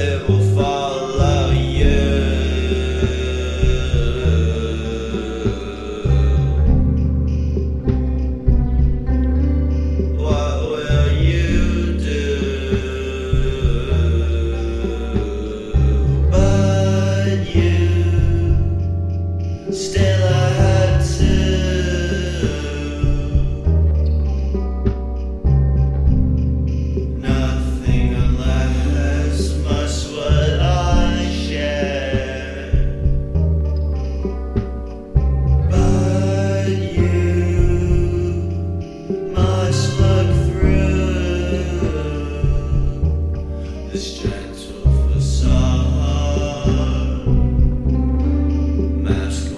Eh, Evo basket.